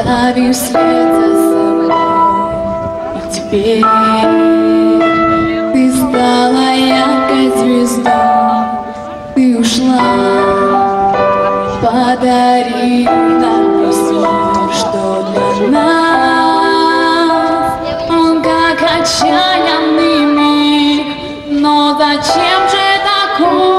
оставишь след за собой. И теперь ты стала яркой звездой, ты ушла, подари нам все, что для нас. Он как отчаянный миг, но зачем же такой?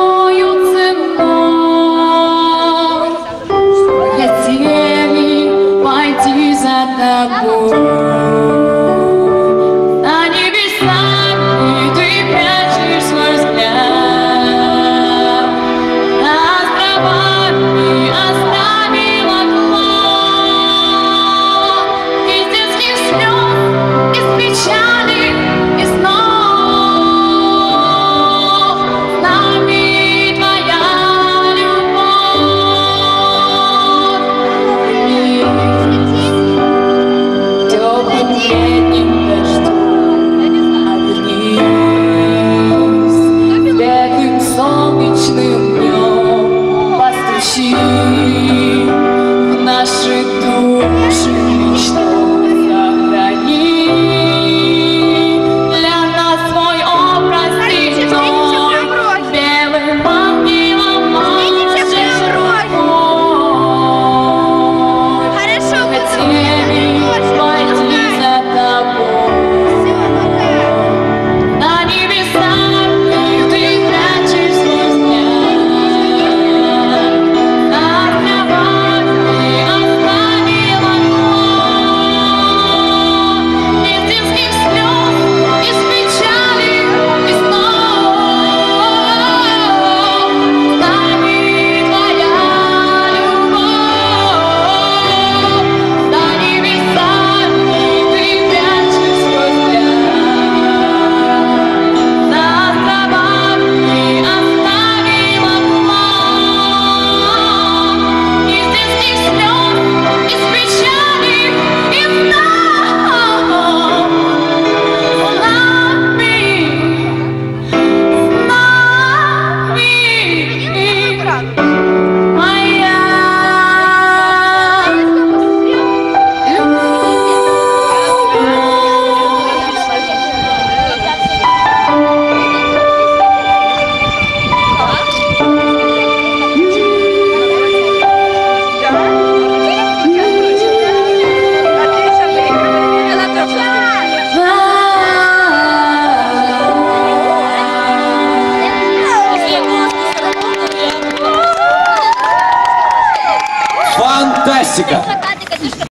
clássica.